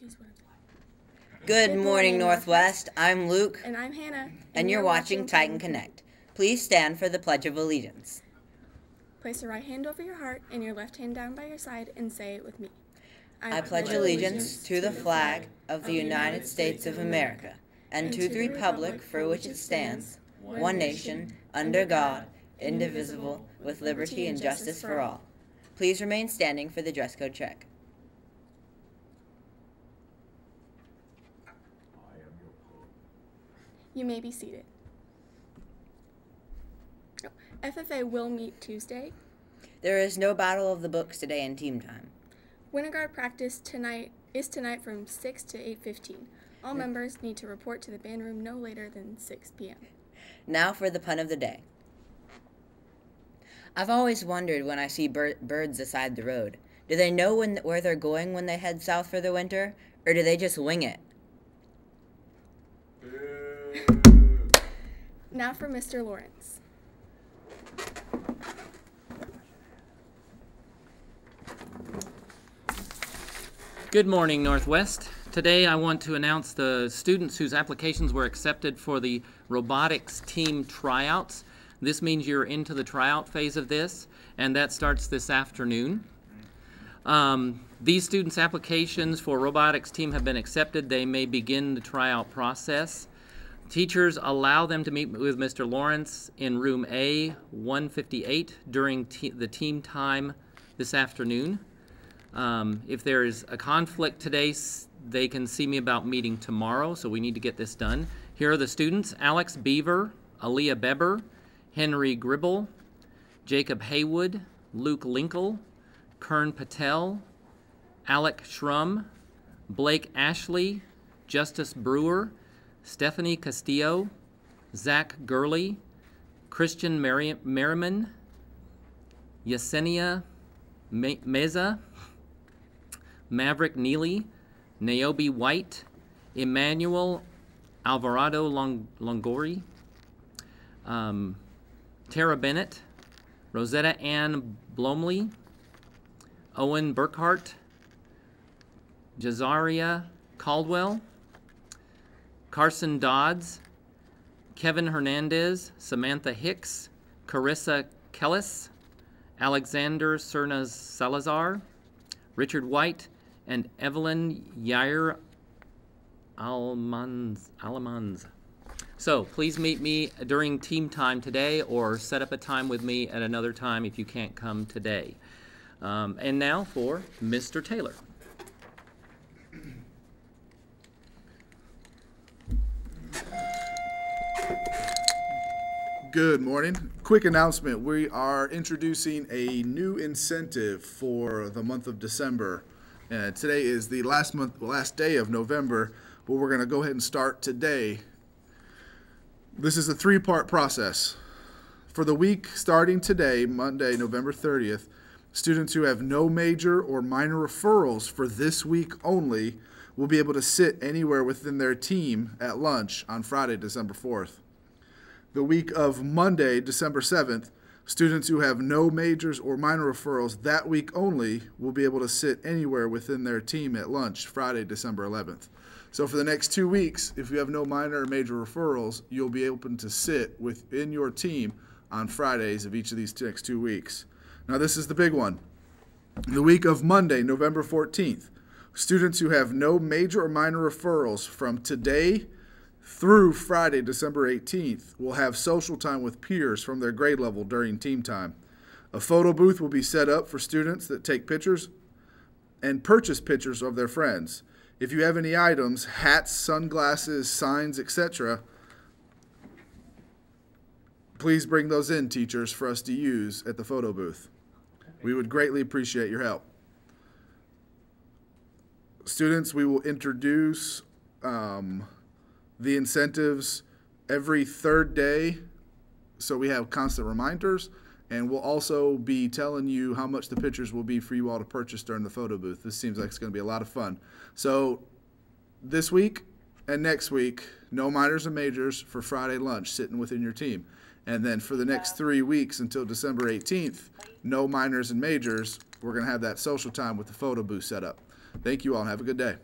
He's one of the- Good morning, Northwest. I'm Luke, And I'm Hannah. and you're watching Titan Connect. Please stand for the Pledge of Allegiance. Place your right hand over your heart and your left hand down by your side and say it with me. I pledge allegiance to the flag of the United States of America and to the republic for which it stands, one nation, under God, indivisible, with liberty and justice for all. Please remain standing for the dress code check. You may be seated. Oh, FFA will meet Tuesday. There is no battle of the books today in team time. Winter guard practice tonight is tonight from 6 to 8:15. All members need to report to the band room no later than 6 p.m. Now for the pun of the day. I've always wondered when I see bir- birds aside the road. Do they know when, where they're going when they head south for the winter, or do they just wing it? Now for Mr. Lawrence. Good morning, Northwest. Today I want to announce the students whose applications were accepted for the robotics team tryouts. This means you're into the tryout phase of this, and that starts this afternoon. Um, these students' applications for robotics team have been accepted. They may begin the tryout process. Teachers allow them to meet with Mr. Lawrence in room A 158 during te- the team time this afternoon. Um, if there is a conflict today, they can see me about meeting tomorrow, so we need to get this done. Here are the students Alex Beaver, Aaliyah Beber, Henry Gribble, Jacob Haywood, Luke Linkle, Kern Patel, Alec Shrum, Blake Ashley, Justice Brewer, Stephanie Castillo, Zach Gurley, Christian Merri- Merriman, Yesenia Me- Meza, Maverick Neely, Naomi White, Emmanuel Alvarado Long- Longori, um, Tara Bennett, Rosetta Ann Blomley, Owen Burkhart, Jazaria Caldwell, Carson Dodds, Kevin Hernandez, Samantha Hicks, Carissa Kellis, Alexander Cernas Salazar, Richard White, and Evelyn Yair Almanz. Almanz. So please meet me during team time today or set up a time with me at another time if you can't come today. Um, and now for Mr. Taylor. Good morning. Quick announcement. We are introducing a new incentive for the month of December. Uh, today is the last month, last day of November, but we're going to go ahead and start today. This is a three-part process. For the week starting today, Monday, November 30th, students who have no major or minor referrals for this week only will be able to sit anywhere within their team at lunch on Friday, December 4th the week of Monday, December 7th, students who have no majors or minor referrals that week only will be able to sit anywhere within their team at lunch Friday, December 11th. So for the next two weeks, if you have no minor or major referrals, you'll be able to sit within your team on Fridays of each of these next two weeks. Now, this is the big one. The week of Monday, November 14th, students who have no major or minor referrals from today through Friday, December 18th, will have social time with peers from their grade level during team time. A photo booth will be set up for students that take pictures and purchase pictures of their friends. If you have any items, hats, sunglasses, signs, etc., please bring those in, teachers, for us to use at the photo booth. We would greatly appreciate your help. Students, we will introduce um, the incentives every third day. So we have constant reminders and we'll also be telling you how much the pictures will be for you all to purchase during the photo booth. This seems like it's going to be a lot of fun. So this week and next week no minors and majors for friday lunch sitting within your team. And then for the next three weeks until december 18th no minors and majors we're going to have that social time with the photo booth set up. Thank you all. And have a good day